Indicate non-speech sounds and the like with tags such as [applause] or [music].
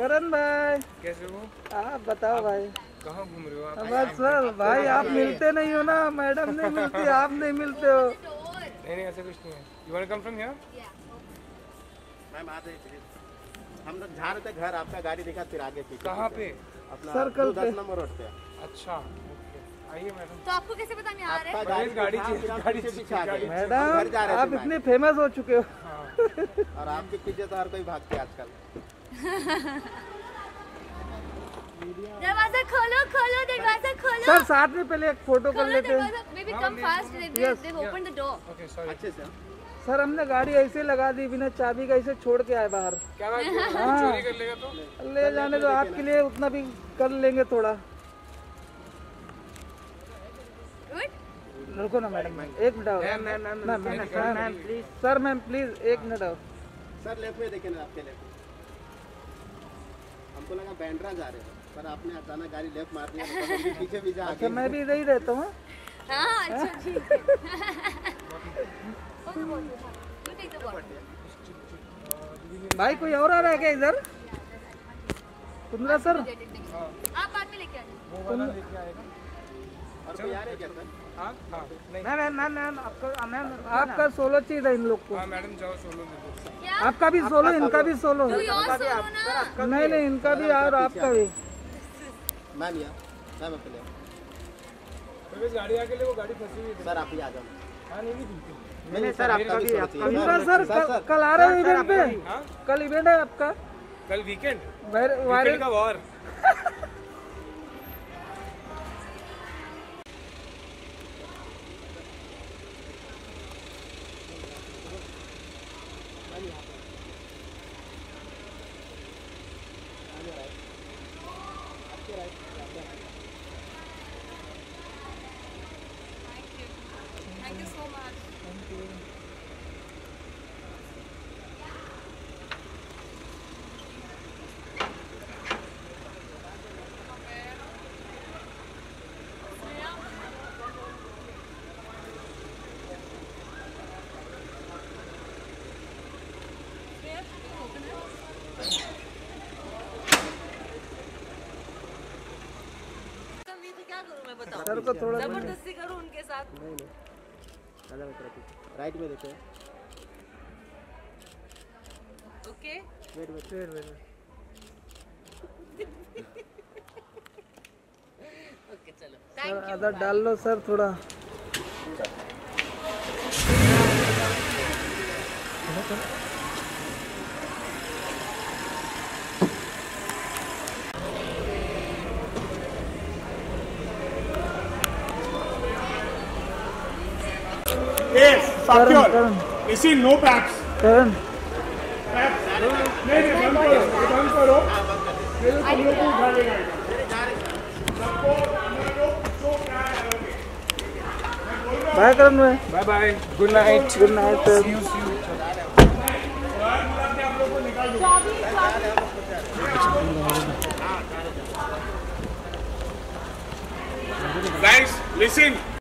करण भाई। कैसे हो? आप बताओ भाई। कहाँ घूम रहे हो आप? बस सर भाई आप मिलते नहीं हो ना मैडम नहीं मिलती आप नहीं मिलते हो। नहीं नहीं ऐसा कुछ नहीं है। You want come from here ma'am आ हम लोग जा रहे थे घर आपका गाड़ी दिखा फिर आगे पीछे कहाँ पे? अपना सर्कल दस नंबर रोड पे। अच्छा आइए मैडम। तो आपको कैसे पता नहीं आ रहे आपका गाड़ी था, आप गाड़ी चीज- पीछे मैडम आप इतने फ़ेमस हो चुके हो। और आपके पीछे तो हर कोई भागते हैं आजकल? [laughs] दरवाज़ा खोलो खोलो दरवाज़ा खोलो। सर साथ में पहले एक फ़ोटो कर लेते हैं। मे बी कम फास्ट दे दे open the door okay sorry अच्छे से। सर हमने गाड़ी ऐसे लगा दी बिना चाबी का ऐसे छोड़ के आए बाहर। क्या बात है? चोरी कर लेगा तो? ले जाने दो आपके लिए उतना भी कर लेंगे थोड़ा। रुको ना मैडम। एक मिनट आओ। Ma'am ma'am please sir ma'am please एक मिनट आओ। सर लेफ़्ट में देखे ना आपके लेफ़्ट हमको लगा बैंड्रा जा रहे हो पर आपने अचानक गाड़ी लेफ़्ट मार दिया पीछे भी जा अच्छा मैं भी इधर ही रहता हूँ हाँ? अच्छा ठीक है। द [laughs] बॉटल भाई कोई और आ रहा है क्या इधर? कुंद्रा सर? आप बाद में लेके आ वो वाला लेके आएगा हाँ हाँ आपका मैम आपका सोलो चाहिए था इन लोग को। हाँ मैडम जाओ सोलो आपका भी सोलो इनका भी सोलो है योर नहीं नहीं इनका भी और आपका भी। मैम या मैम गाड़ी आके ले वो गाड़ी फंसी हुई सर आप ही आ जाओ। हाँ नहीं नहीं सर आपका भी सोना सर कल- कल आ रहे हो इवेंट पे? हाँ। कल इवेंट है आपका? कल वीकेंड। वायरल का वॉर [laughs] anyhow. बताओ। सर को थोड़ा ज़बरदस्ती करूँ उनके साथ। मैं थोड़ा राइट में देखो। Okay. Wait wait wait, wait. Okay चलो। सर आधा डाल लो सर थोड़ा। Yes, Karan secure. करण इसी नो पैक्स करण नहीं नहीं बंद करो बंद करो ये तो तुम लोग को उठा लेगा सबको अंदर लो जो क्या है बाय करण भाई bye bye good night good night see you see you आप लोग को निकाल दो Guys, listen.